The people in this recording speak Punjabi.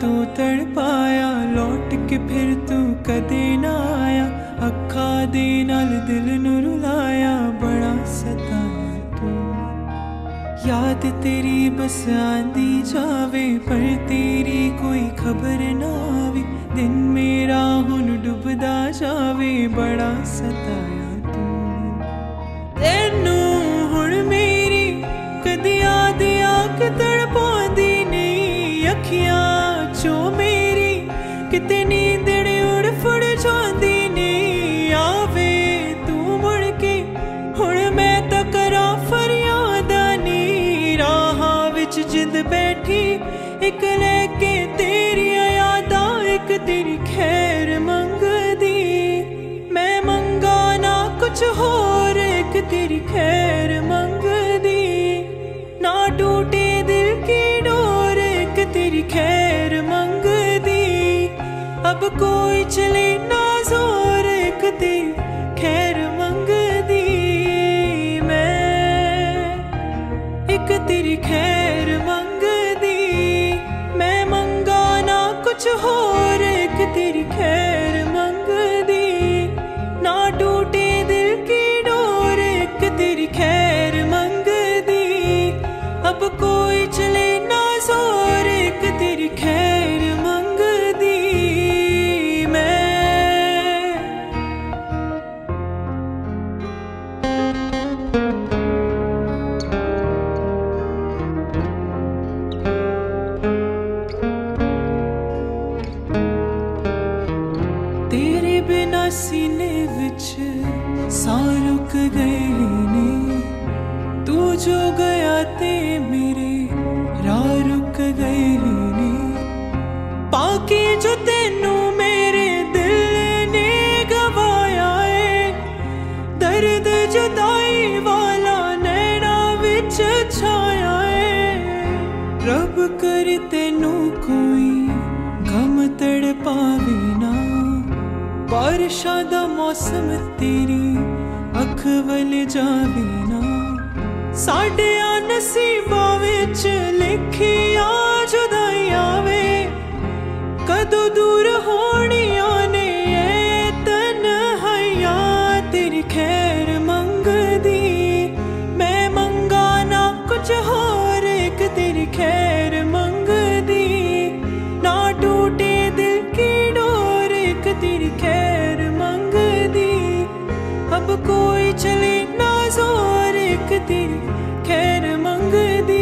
ਤੂੰ ਤੜਪਾਇਆ, ਲੌਟ ਕੇ ਫਿਰ ਤੂੰ ਕਦੇ ਨਾ ਆਇਆ। ਅੱਖਾਂ ਦੇ ਨਾਲ ਦਿਲ ਨੂੰ ਰੁਲਾਇਆ, ਬੜਾ ਸਤਾਇਆ ਤੂੰ। ਯਾਦ ਤੇਰੀ ਬਸ ਆਂਦੀ ਜਾਵੇ, ਪਰ ਤੇਰੀ ਕੋਈ ਖਬਰ ਨਾ ਆਵੇ। ਦਿਨ ਮੇਰਾ ਹੁਣ ਡੁੱਬਦਾ ਜਾਵੇ, ਬੜਾ ਸਤਾਇਆ ਕਿਤੇ ਨੀਂਦੜ ਉੜ ਫੜ ਜਾਂਦੀ ਨਹੀਂ ਆਵੇ ਤੂੰ ਮੁੜ ਕੇ। ਹੁਣ ਮੈਂ ਤਾਂ ਕਰਾਂ ਫਰਿਆਦਾ ਨੀ। ਰਾਹਾਂ ਵਿੱਚ ਜਿੰਦ ਬੈਠੀ, ਇੱਕ ਲੈ ਕੇ ਤੇ ਅਬ ਕੋਈ ਚਲੇ ਨਾ ਜ਼ੋਰ ਇੱਕ ਤੇਰੀ ਖੈਰ ਮੰਗਦੀ ਮੈਂ। ਇੱਕ ਤੇਰੀ ਖੈਰ ਮੰਗਦੀ, ਮੈਂ ਮੰਗਾ ਨਾ ਕੁਝ ਹੋਰ, ਇੱਕ ਤੇਰੀ ਖੈਰ ਸੀਨੇ ਵਿੱਚ ਸਾਹ ਗਏ ਨੇ। ਤੂੰ ਜੋ ਗਿਆ ਤੇ ਮੇਰੇ ਰਾਹ ਰੁਕ ਗਏ ਨੇ। ਪਾਕੇ ਜੋ ਤੈਨੂੰ ਮੇਰੇ ਦਿਲ ਨੇ ਗਵਾਇਆ ਏ। ਦਰਦ ਜੁਦਾਈ ਵਾਲਾ ਨੈਣਾ ਵਿੱਚ ਛਾਇਆ ਏ। ਰੱਬ ਕਰ ਤੈਨੂੰ ਕੋਈ ਗਮ ਤੜ ਪਾਵੇ ਬਾਰਿਸ਼ਾਂ ਦਾ ਮੌਸਮ ਤੇਰੀ ਅੱਖ ਵੱਲ ਜਾਵੇ ਨਾ। ਸਾਡਿਆਂ ਨਸੀਬਾਂ ਵਿੱਚ ਲਿਖੀਆਂ ਜੁਦਾਈਆਂ ਵੇ ਕਦੋਂ ਦੂਰ ਹੋਣੀ ਅਬ ਕੋਈ ਚਲੇ